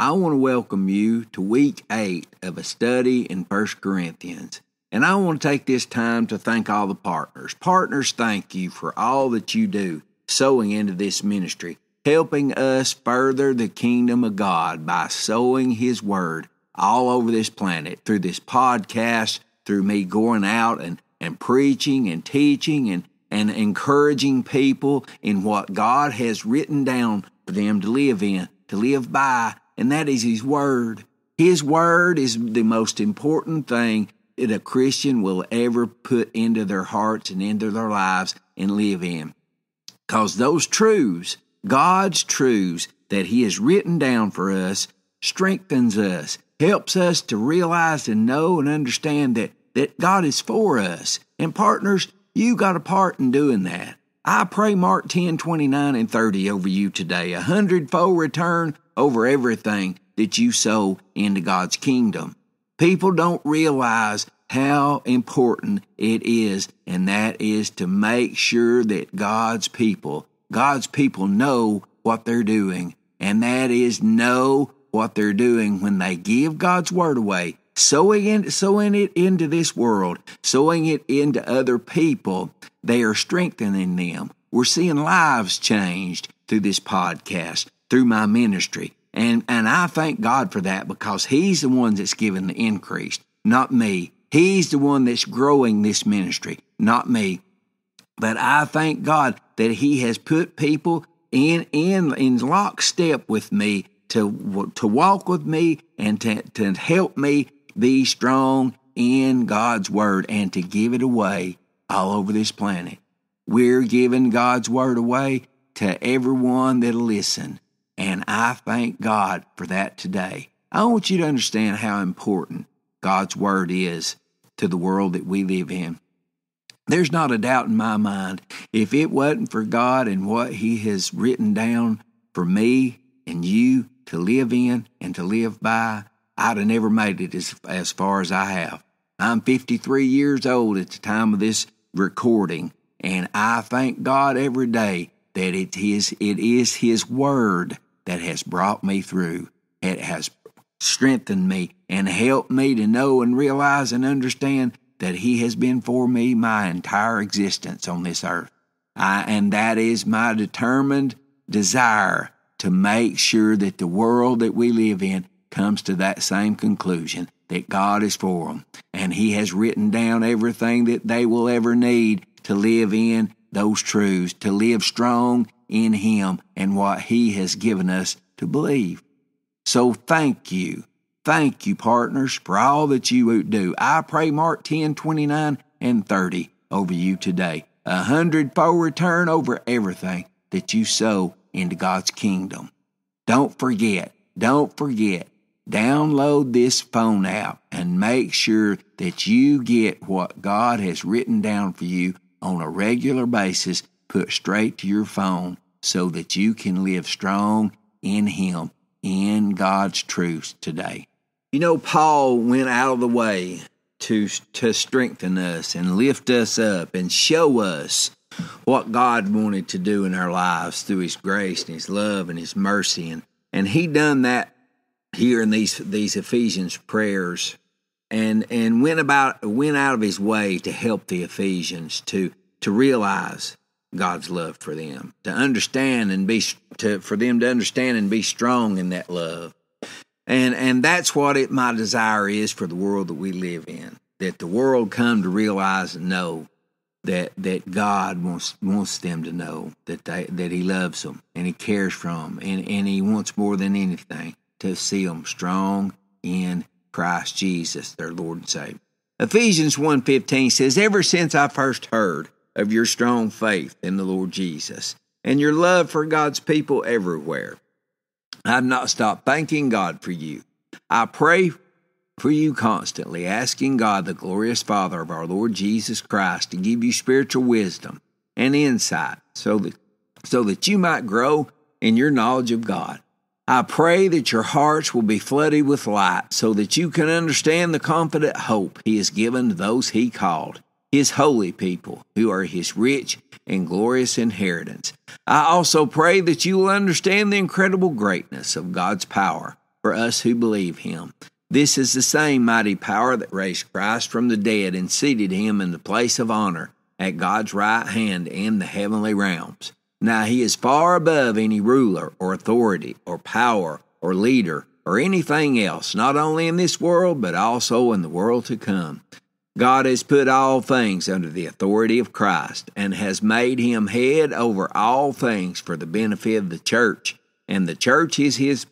I want to welcome you to week eight of a study in First Corinthians. And I want to take this time to thank all the partners. Partners, thank you for all that you do sowing into this ministry, helping us further the kingdom of God by sowing His word all over this planet through this podcast, through me going out and, and preaching and teaching and, and encouraging people in what God has written down for them to live in, to live by, and that is His Word. His Word is the most important thing that a Christian will ever put into their hearts and into their lives and live in. Because those truths, God's truths that He has written down for us, strengthens us, helps us to realize and know and understand that, that God is for us. And partners, you got a part in doing that. I pray Mark 10, 29, and 30 over you today. A hundredfold return over everything that you sow into God's kingdom. People don't realize how important it is, and that is to make sure that God's people, God's people know what they're doing, and that is know what they're doing when they give God's word away, sowing, in, sowing it into this world, sowing it into other people. They are strengthening them. We're seeing lives changed through this podcast, through my ministry. And, and I thank God for that because He's the one that's given the increase, not me. He's the one that's growing this ministry, not me. But I thank God that He has put people in in in lockstep with me to to walk with me and to, to help me be strong in God's word and to give it away all over this planet. We're giving God's word away to everyone that'll listen. And I thank God for that today. I want you to understand how important God's word is to the world that we live in. There's not a doubt in my mind, if it wasn't for God and what He has written down for me and you to live in and to live by, I'd have never made it as, as far as I have. I'm 53 years old at the time of this recording, and I thank God every day that it is, it is His Word that has brought me through. It has strengthened me and helped me to know and realize and understand that He has been for me my entire existence on this earth. I, and that is my determined desire to make sure that the world that we live in comes to that same conclusion that God is for them. And He has written down everything that they will ever need to live in those truths, to live strong in Him and what He has given us to believe. So thank you. Thank you, partners, for all that you do. I pray Mark 10, 29, and 30 over you today. A hundredfold return over everything that you sow into God's kingdom. Don't forget, don't forget, download this phone app and make sure that you get what God has written down for you on a regular basis put straight to your phone so that you can live strong in Him, in God's truth today. You know, Paul went out of the way to, to strengthen us and lift us up and show us what God wanted to do in our lives through His grace and His love and His mercy, and and He done that here in these these Ephesians prayers, and and went about went out of His way to help the Ephesians to to realize God's love for them, to understand and be to for them to understand and be strong in that love, and and that's what it my desire is for the world that we live in, that the world come to realize and know that that God wants wants them to know that they that He loves them and He cares for them and and He wants more than anything to see them strong in Christ Jesus, their Lord and Savior. Ephesians 1:15 says, "Ever since I first heard of your strong faith in the Lord Jesus and your love for God's people everywhere, I've not stopped thanking God for you. I pray for you constantly, asking God, the glorious Father of our Lord Jesus Christ, to give you spiritual wisdom and insight so that, so that you might grow in your knowledge of God. I pray that your hearts will be flooded with light so that you can understand the confident hope He has given to those He called, His holy people, who are His rich and glorious inheritance. I also pray that you will understand the incredible greatness of God's power for us who believe him. This is the same mighty power that raised Christ from the dead and seated him in the place of honor at God's right hand in the heavenly realms. Now he is far above any ruler or authority or power or leader or anything else, not only in this world, but also in the world to come. God has put all things under the authority of Christ and has made him head over all things for the benefit of the church, and the church is his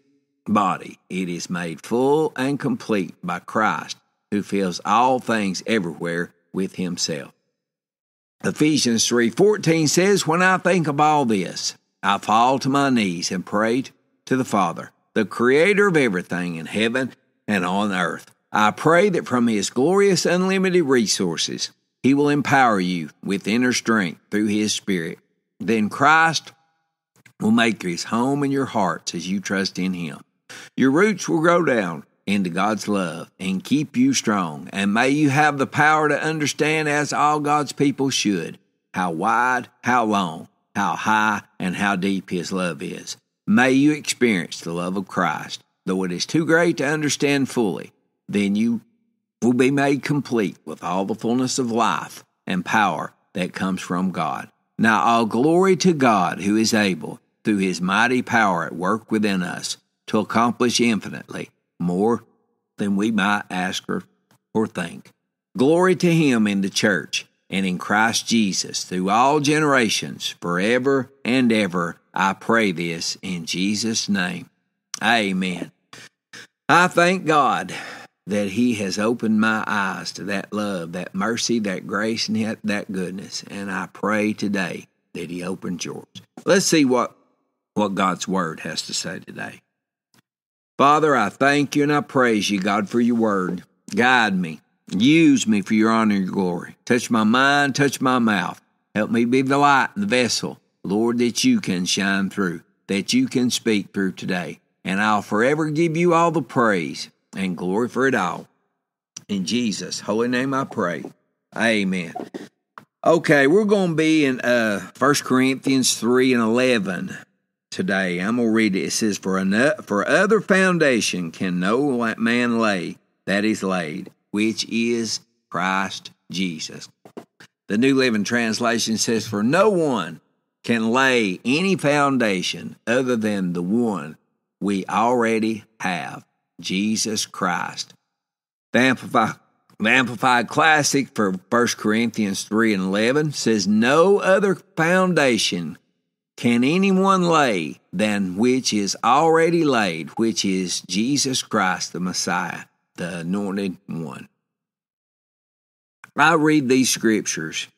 body. It is made full and complete by Christ, who fills all things everywhere with himself. Ephesians 3:14 says, "When I think of all this, I fall to my knees and pray to the Father, the creator of everything in heaven and on earth." I pray that from His glorious unlimited resources, He will empower you with inner strength through His Spirit. Then Christ will make His home in your hearts as you trust in Him. Your roots will grow down into God's love and keep you strong. And may you have the power to understand, as all God's people should, how wide, how long, how high, and how deep His love is. May you experience the love of Christ, though it is too great to understand fully then you will be made complete with all the fullness of life and power that comes from God. Now, all glory to God who is able, through his mighty power at work within us, to accomplish infinitely more than we might ask or, or think. Glory to him in the church and in Christ Jesus through all generations, forever and ever. I pray this in Jesus' name. Amen. I thank God that He has opened my eyes to that love, that mercy, that grace, and that goodness. And I pray today that He opens yours. Let's see what, what God's Word has to say today. Father, I thank you and I praise you, God, for your Word. Guide me. Use me for your honor and your glory. Touch my mind, touch my mouth. Help me be the light and the vessel, Lord, that you can shine through, that you can speak through today. And I'll forever give you all the praise and glory for it all. In Jesus' holy name I pray. Amen. Okay, we're going to be in uh, 1 Corinthians 3 and 11 today. I'm going to read it. It says, For, an, for other foundation can no man lay that is laid, which is Christ Jesus. The New Living Translation says, For no one can lay any foundation other than the one we already have, Jesus Christ. The Amplified, the Amplified Classic for 1 Corinthians 3 and 11 says, No other foundation can anyone lay than which is already laid, which is Jesus Christ, the Messiah, the anointed one. I read these scriptures.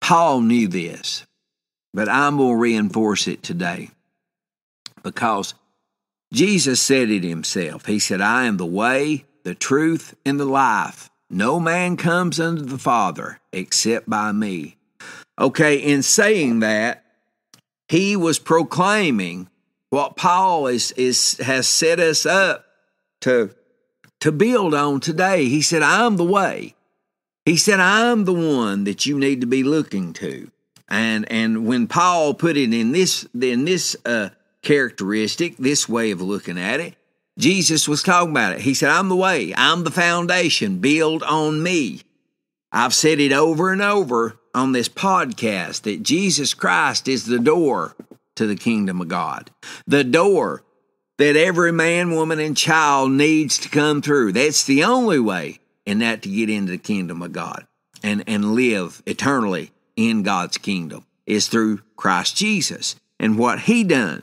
Paul knew this, but I'm going to reinforce it today because Jesus said it himself. He said, I am the way, the truth, and the life. No man comes unto the Father except by me. Okay, in saying that, he was proclaiming what Paul is, is has set us up to, to build on today. He said, I'm the way. He said, I'm the one that you need to be looking to. And and when Paul put it in this in this uh, characteristic, this way of looking at it. Jesus was talking about it. He said, I'm the way, I'm the foundation, build on me. I've said it over and over on this podcast that Jesus Christ is the door to the kingdom of God, the door that every man, woman, and child needs to come through. That's the only way in that to get into the kingdom of God and, and live eternally in God's kingdom is through Christ Jesus and what he done.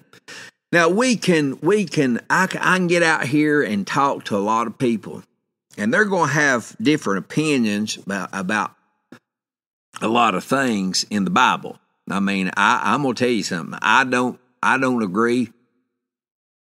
Now we can we can I, I can get out here and talk to a lot of people, and they're going to have different opinions about about a lot of things in the Bible. I mean, I, I'm to tell you something. I don't I don't agree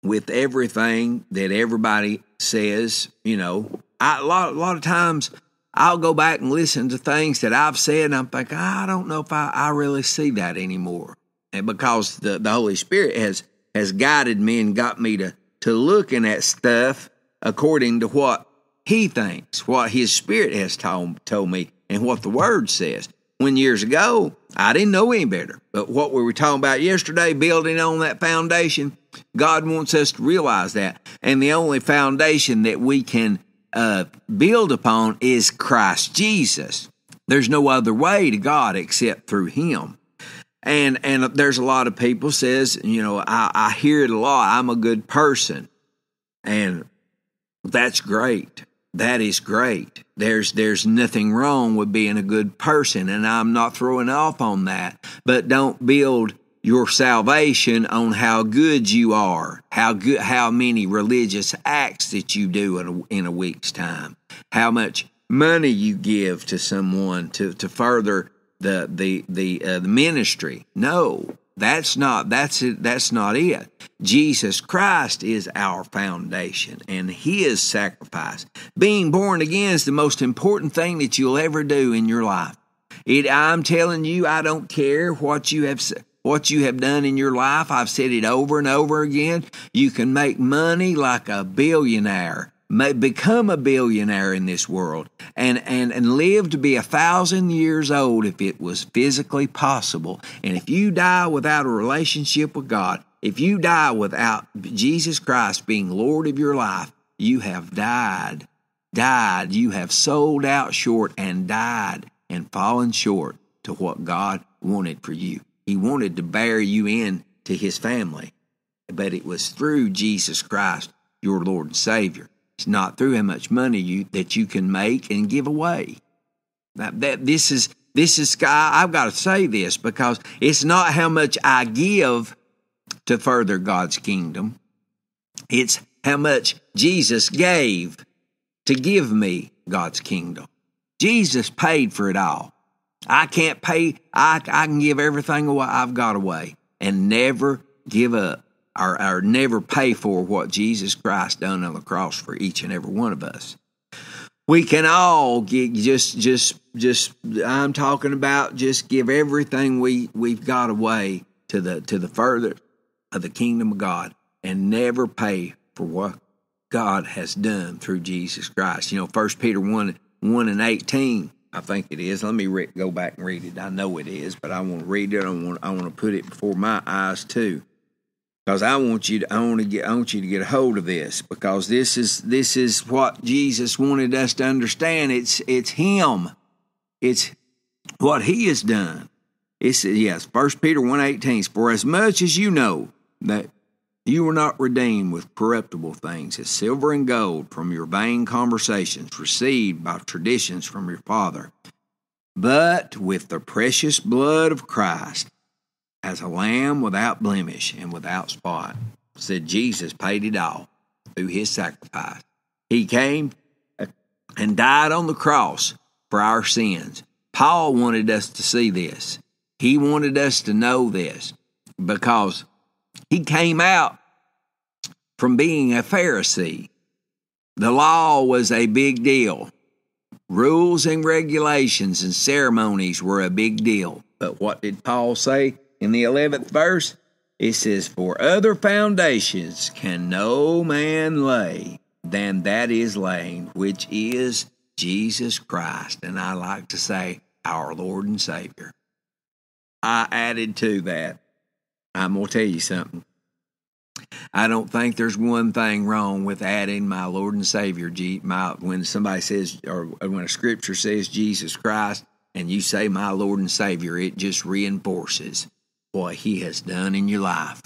with everything that everybody says. You know, I, a lot a lot of times I'll go back and listen to things that I've said, and I'm thinking I don't know if I, I really see that anymore, and because the the Holy Spirit has has guided me and got me to, to looking at stuff according to what he thinks, what his spirit has told, told me, and what the word says. When years ago I didn't know any better. But what we were talking about yesterday, building on that foundation, God wants us to realize that. And the only foundation that we can uh, build upon is Christ Jesus. There's no other way to God except through Him. And and there's a lot of people says, you know, I, I hear it a lot. I'm a good person, and that's great. That is great. There's there's nothing wrong with being a good person, and I'm not throwing off on that. But don't build your salvation on how good you are, how good, how many religious acts that you do in a, in a week's time, how much money you give to someone to to further the the the uh, the ministry. No, that's not that's it, that's not it. Jesus Christ is our foundation and his sacrifice. Being born again is the most important thing that you'll ever do in your life. It I'm telling you, I don't care what you have what you have done in your life. I've said it over and over again. You can make money like a billionaire may become a billionaire in this world and, and, and live to be a thousand years old if it was physically possible. And if you die without a relationship with God, if you die without Jesus Christ being Lord of your life, you have died. Died. You have sold out short and died and fallen short to what God wanted for you. He wanted to bear you in to his family, but it was through Jesus Christ, your Lord and Savior. It's not through how much money you that you can make and give away. That, that this is this is I've got to say this because it's not how much I give to further God's kingdom. It's how much Jesus gave to give me God's kingdom. Jesus paid for it all. I can't pay, I, I can give everything away I've got away and never give up or, or never pay for what Jesus Christ done on the cross for each and every one of us. We can all get just just just I'm talking about just give everything we we've got away to the to the further of the kingdom of God and never pay for what God has done through Jesus Christ. You know, First Peter 1 1 and 18, I think it is. Let me re- go back and read it. I know it is, but I want to read it. I want, I want to put it before my eyes too because I want you to I want to get I want you to get a hold of this because this is this is what Jesus wanted us to understand. It's it's Him, it's what He has done. It's yes, First Peter one eighteen. For as much as you know that you were not redeemed with corruptible things as silver and gold from your vain conversations received by traditions from your father, but with the precious blood of Christ as a lamb without blemish and without spot. Said Jesus paid it all through his sacrifice. He came and died on the cross for our sins. Paul wanted us to see this. He wanted us to know this because he came out from being a Pharisee. The law was a big deal. Rules and regulations and ceremonies were a big deal. But what did Paul say? In the 11th verse, it says, For other foundations can no man lay than that is laid, which is Jesus Christ. And I like to say, our Lord and Savior. I added to that. I'm going to tell you something. I don't think there's one thing wrong with adding my Lord and Savior. My, when somebody says, or when a scripture says Jesus Christ, and you say my Lord and Savior, it just reinforces what he has done in your life.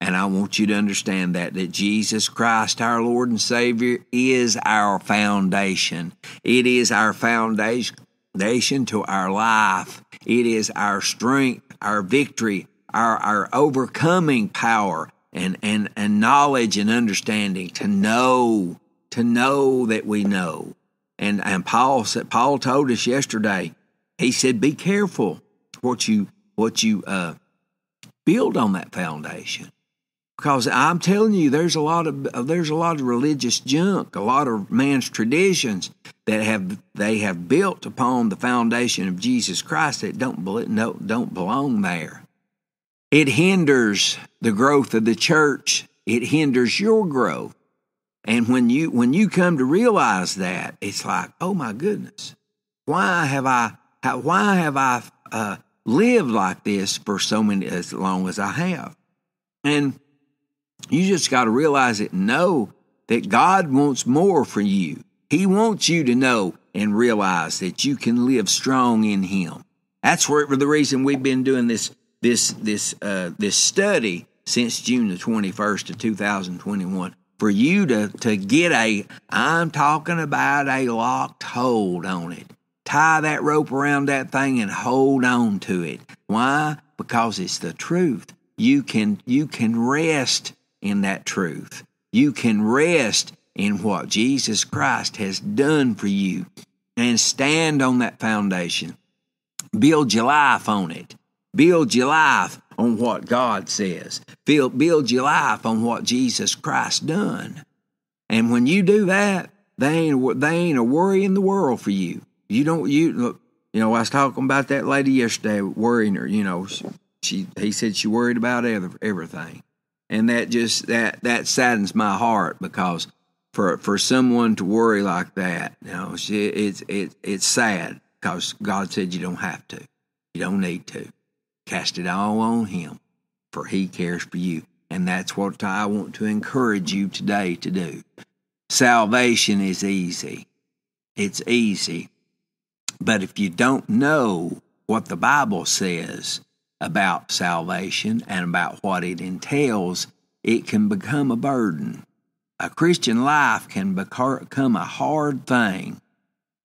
And I want you to understand that that Jesus Christ, our Lord and Savior, is our foundation. It is our foundation to our life. It is our strength, our victory, our, our overcoming power and, and, and knowledge and understanding to know, to know that we know. And and Paul said Paul told us yesterday, he said, be careful what you what you uh build on that foundation. Because I'm telling you, there's a lot of there's a lot of religious junk, a lot of man's traditions that have they have built upon the foundation of Jesus Christ that don't don't belong there. It hinders the growth of the church. It hinders your growth. And when you when you come to realize that, it's like, oh my goodness, why have I why have I uh, lived like this for so many as long as I have? And you just got to realize it. Know that God wants more for you. He wants you to know and realize that you can live strong in Him. That's where the reason we've been doing this this this uh, this study since June the twenty first of two thousand twenty one. For you to to get a, I'm talking about a locked hold on it. Tie that rope around that thing and hold on to it. Why? Because it's the truth. You can you can rest in that truth. You can rest in what Jesus Christ has done for you and stand on that foundation. Build your life on it. Build your life on what God says. Build, build your life on what Jesus Christ done. And when you do that, they ain't, they ain't a worry in the world for you. You don't, you, look, you know, I was talking about that lady yesterday worrying her, you know, she, she he said she worried about everything. And that just, that, that saddens my heart because for, for someone to worry like that, you know, she, it's, it, it's sad because God said you don't have to. You don't need to. Cast it all on Him, for He cares for you. And that's what I want to encourage you today to do. Salvation is easy. It's easy. But if you don't know what the Bible says about salvation and about what it entails, it can become a burden. A Christian life can become a hard thing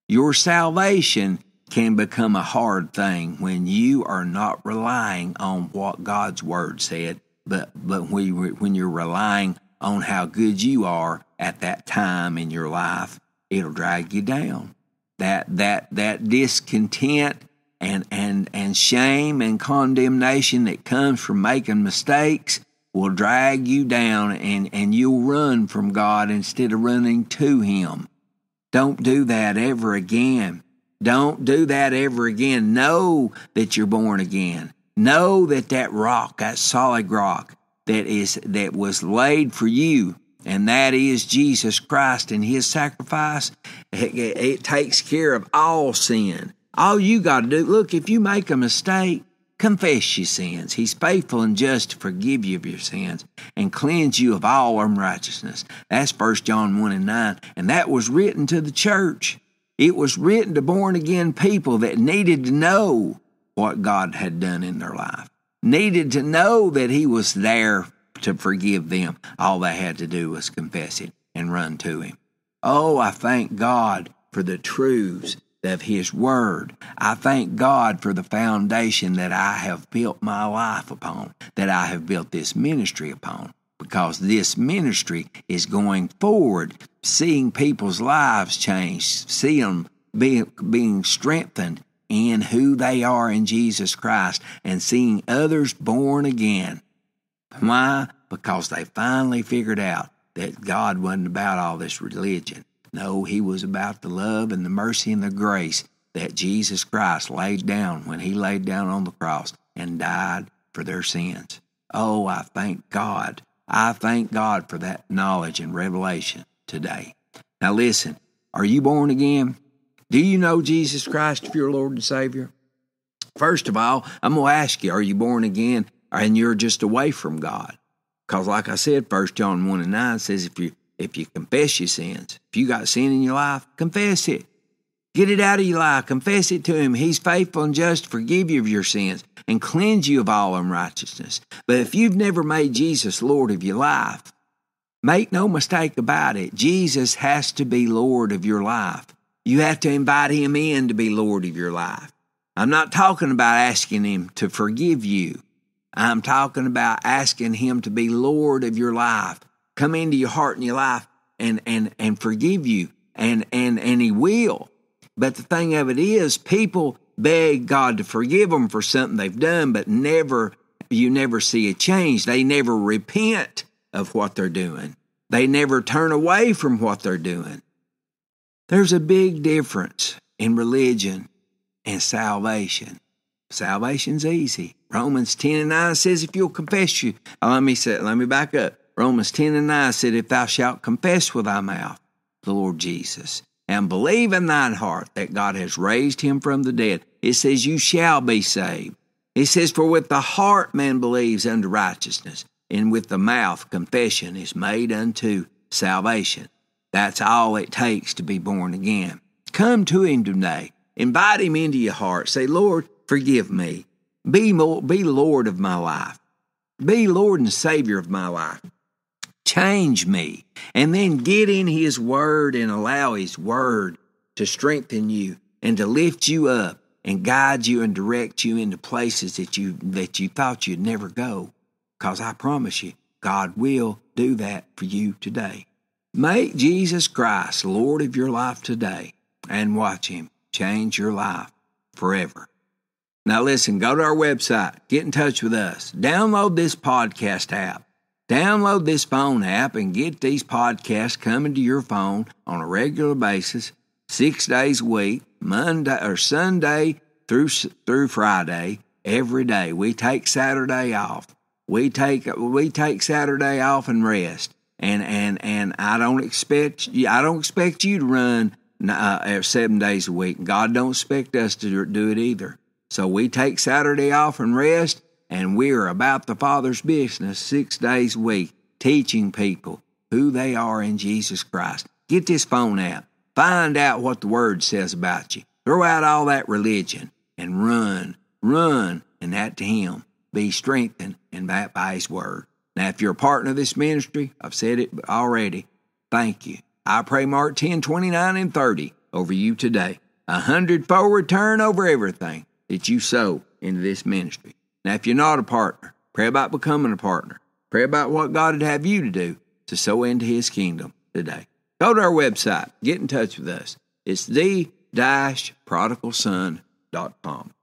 your salvation can become a hard thing when you are not relying on what God's word said, but but when you're relying on how good you are at that time in your life, it'll drag you down. That that that discontent and and and shame and condemnation that comes from making mistakes will drag you down and and you'll run from God instead of running to him. Don't do that ever again. Don't do that ever again. Know that you're born again. Know that that rock, that solid rock that is that was laid for you, and that is Jesus Christ and His sacrifice. It, it takes care of all sin. All you got to do, look, if you make a mistake, Confess your sins. He's faithful and just to forgive you of your sins and cleanse you of all unrighteousness. That's 1 John 1 and 9. And that was written to the church. It was written to born again people that needed to know what God had done in their life, needed to know that He was there to forgive them. All they had to do was confess it and run to Him. Oh, I thank God for the truths of His Word. I thank God for the foundation that I have built my life upon, that I have built this ministry upon, because this ministry is going forward, seeing people's lives change, seeing them being, being strengthened in who they are in Jesus Christ, and seeing others born again. Why? Because they finally figured out that God wasn't about all this religion. No, he was about the love and the mercy and the grace that Jesus Christ laid down when he laid down on the cross and died for their sins. Oh, I thank God. I thank God for that knowledge and revelation today. Now, listen, are you born again? Do you know Jesus Christ as your Lord and Savior? First of all, I'm going to ask you, are you born again and you're just away from God? Because, like I said, 1 John 1 and 9 says, if you if you confess your sins, if you got sin in your life, confess it. Get it out of your life. Confess it to Him. He's faithful and just to forgive you of your sins and cleanse you of all unrighteousness. But if you've never made Jesus Lord of your life, make no mistake about it. Jesus has to be Lord of your life. You have to invite Him in to be Lord of your life. I'm not talking about asking Him to forgive you. I'm talking about asking Him to be Lord of your life. Come into your heart and your life and and and forgive you. And and and he will. But the thing of it is people beg god to forgive them for something they've done but never you never see a change. They never repent of what they're doing. They never turn away from what they're doing. There's a big difference in religion and salvation salvation's easy romans 10 and 9 says if you'll confess you uh, let me say let me back up Romans 10 and 9 said, If thou shalt confess with thy mouth the Lord Jesus, and believe in thine heart that God has raised him from the dead, it says, You shall be saved. It says, For with the heart man believes unto righteousness, and with the mouth confession is made unto salvation. That's all it takes to be born again. Come to Him today. Invite Him into your heart. Say, Lord, forgive me. Be, more, be Lord of my life. Be Lord and Savior of my life. Change me. And then get in His Word and allow His Word to strengthen you and to lift you up and guide you and direct you into places that you that you thought you'd never go. Because I promise you, God will do that for you today. Make Jesus Christ Lord of your life today and watch Him change your life forever. Now, listen, go to our website, get in touch with us, download this podcast app, download this phone app, and get these podcasts coming to your phone on a regular basis, six days a week, Monday or Sunday through through Friday, every day. We take Saturday off. We take we take Saturday off and rest. And and and I don't expect I don't expect you to run uh, seven days a week. God don't expect us to do it either. So we take Saturday off and rest, and we're about the Father's business six days a week, teaching people who they are in Jesus Christ. Get this phone out. Find out what the Word says about you. Throw out all that religion and run, run, and that to Him. Be strengthened and that by His Word. Now, if you're a partner of this ministry, I've said it already, thank you. I pray Mark 10, 29, and 30 over you today. A hundredfold return over everything that you sow into this ministry. Now, if you're not a partner, pray about becoming a partner. Pray about what God would have you to do to sow into His kingdom today. Go to our website, get in touch with us. It's the prodigalson.com.